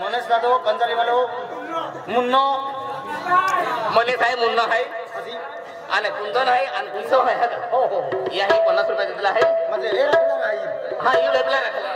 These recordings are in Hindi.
मनेश दादो कंजाली वालो मुन्नो मनेश आहे मुन्नो आहे आणि कुंदन आहे आणि हो हो या हे पन्नास रुपयाचा दिला आहे म्हणजे हा हे राखला राखला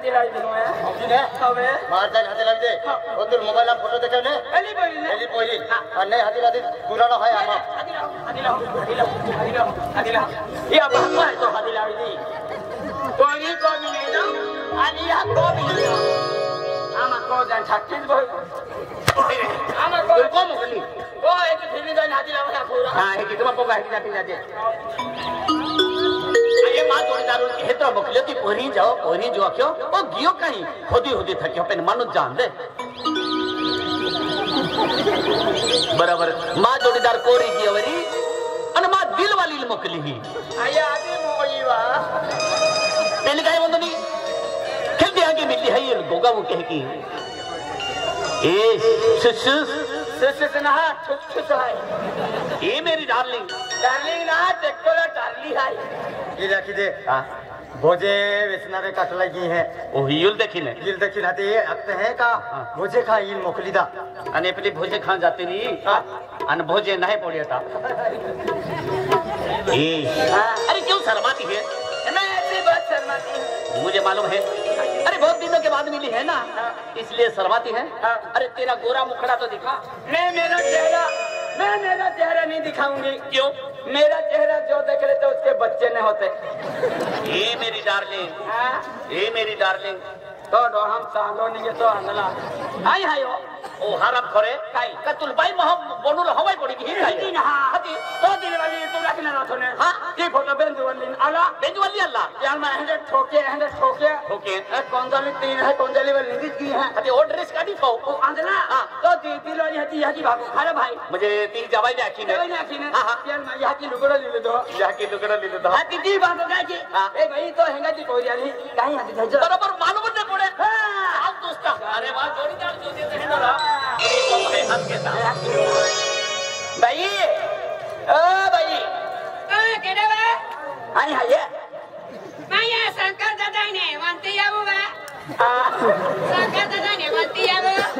दे आम्ही हाती लावली समजी ने हवे मारताना हाती लावी दे हो तुला मोबाईलला फ़ोटो देखावले अली बोली पहिली पोरी आणि नाही हाती लावी पुराणा हाय आम्हा हाती लाव हाती लाव हाती लाव हाती लाव हाती लाव या बाबा आहे तो हाती लावली कोणी कोणी नाही ना आणि या कोणी नाही आम्हा को जाण छातीच बोल आम्हा को कोण मोकली ओ एक फिरी जाण हाती लावला पुरा हा हे किती बापा गाठी जाती जाते ये मां जोड़ी दारू की हेतरा बकलियो की पोरी जाओ पोरी जो आख्यो ओ गियो कहीं होदी होदी थक्यो पेन मानो जान दे बराबर मां जोड़ीदार कोरी गियो वरी અને માં દિલ વાલી મોકલી હી आया आधी मोई वा પેલી કાઈ વંદો ની ખેલતી આગે મિલી હઈ गोगा वो कह की ए सुस सुस ना छुप छुप है ए मेरी डार्लिंग हाँ। भोजे वेसनारे की है। ओ ये है का? हाँ। भोजे खा भोजे खा जाते नी हाँ। अन भोजे नहीं पड़े था ए अरे क्यों शर्माती है? मैं ऐसे शर्माती मुझे मालूम है। अरे बहुत दिनों के बाद मिली है ना। इसलिए शर्माती है। अरे तेरा गोरा मुखड़ा तो दिखा। मैं मेरा चेहरा दिखाऊँगी? क्यों? मेरा चेहरा जो देख रहे थे उसके बच्चे नहीं होते। ये मेरी डार्लिंग ये मेरी डार्लिंग तो हम सांगो नहीं तो अंगला हाय हाय ओ। ओ हरम करे काय? कतुल बाई मह बोनुल हवाई पड़ी की? हिंदी दिन ना हती तो दिन वाली तू रखना ना थोने हाँ? ये फ़ोटो बेंच वाली आला बेंजू वाली अल्लाह यार मैं हंड्रे ठोके? हंड्रे ठोके। ओके कौन सा भी तीन है कौन सा वाली निंदी की है। अरे ओ ड्रेस काढी खाओ ओ अंजना हाँ। तो दी दी लो ये दी की भागो अरे भाई। मुझे ती जवाई ने आखी ने कोई ना की ने हाँ, हाँ। यार मैं यहाँ की लुगड़ो ले ले दो या की लुगड़ा ले लेता हाँ। दीदी बात हो की हाँ। ए भाई तो हेंगा की कोई यानी कहीं हाथी भेजो। बरोबर मालूम नहीं पड़े। हाँ। दोस्ता। अरे वाह जोड़ीदार जो देते हैं ना। ये केडे बे आई हाय माया शंकर जाने वंती आबू बा सकत जाने वंती ये बोल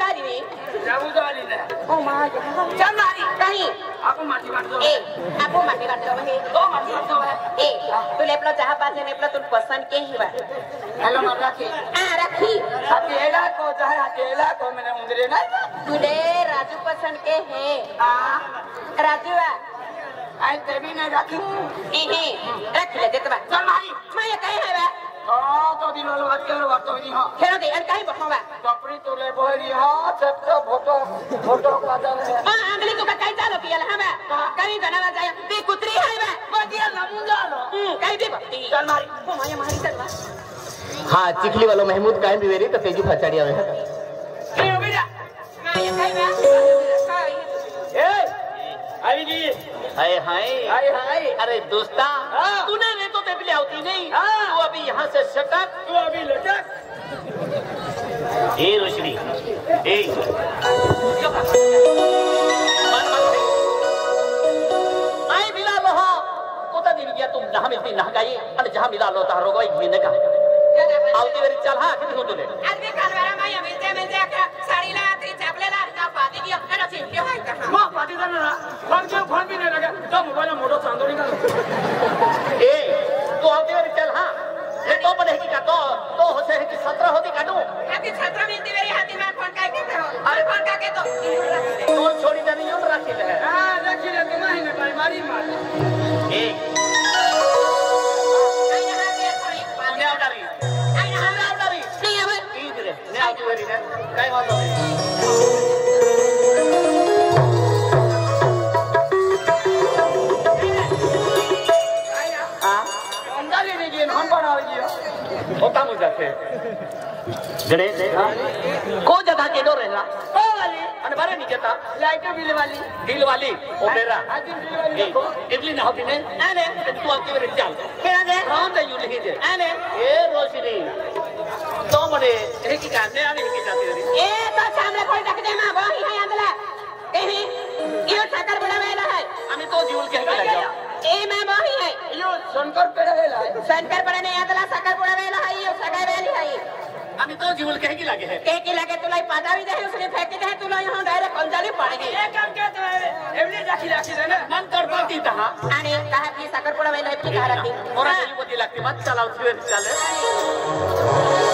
जाऊ जाली ने ओ माँ चल मारी कहीं? आपको माटी मार दो ए आपको माटी काट दो है. दो माटी मार दो ए तू लेपलो चाह पासे लेपलो तू पसंद के ही बा हेलो मार रखी. आ रखी. अकेला को चाहे अकेला को मैंने उंदरे ना तुले राजू पसंद के है. आ? राजू आ. आई तेरी नहीं रखी. एहे रख ले देत बा. चल मारी. मैं ये कहे है बा हाँ तो दिन वाला बात करो बात तो नहीं हाँ. खेलो दे अन कहीं बखवा कपड़ी तो ले बोली हाँ सब तो फ़ोटो फ़ोटो का दल है आ अगली को कहीं चालो पियल हम कहीं जना जाए। ते कुतरी है बा। बढ़िया लमुंगा लो हम्म। कहीं भी बत्ती। चल मारी। ओ माया मारी चल बा हाँ चिखली वालो महमूद कायम भी वेरी तो तेजू फचाड़ी आवे ए बेटा। मैं कहीं बा। ए आई जी। हाय हाय। हाय हाय। अरे दोस्ता हाँ। तूने रे तो तेपले आती नहीं। हाँ। तू अभी यहाँ से सटक तू अभी लटक। ए रोशनी ए मन मन से आई मिला लो हाँ तो ता दिन गया तुम नहा मिलती नहा गई अरे जहाँ मिला लो तारो गई घीने का आवती मेरी चल हाँ कितनी हो तूने आदमी कालवारा माया मिलते मिलते का साड़ी ला ती चपले ला ना पाती की ना छी क्यों है कहाँ माँ पार्टी करना ना फ़ोन क्यों फ़ोन भी नहीं लगा तो मोबाइल में मोटो चांदोरी का ए तू आवती मेरी चल हाँ ये तो बने की का तो तो हैं कि सत्रह होती काटू। छत्र मिलती मेरी જડે કો જગા કેડો રહેલા કો વાલી અને બારે ની જતા લાઈટ બિલ વાલી બિલ વાલી ઓ મેરા આ દિન બિલ વાલી ઇડલી ના હોતી ને આને તું આવતી વેરે ચાલ કે આને હા તે યુ લખી દે આને એ રોશની તો મને એ કી કામ ને આવી કી જાતી રે એ તો સામે કોઈ ડક દે માં બોહી હે આંદલા એહી યો ઠાકર બડા વેલા હે અમે તો જીવલ કે કે લગા ए मैं वही है यो शंकर पड़ा वेला शंकर पड़ा नहीं आदला शंकर पड़ा वेला तो झूल कह की लगे है। कह के लगे तो लाई पादा भी दे उसने फेंक दे तो लाई हां डायरेक्ट कंजाली पड़ ये काम क्या तो है एवले जाकी राखी रे ना मन कर पाती तहा। आणि तहा की साखरपुडा वेला इतकी घालाती मोरा लागती मत चला उसवे चले.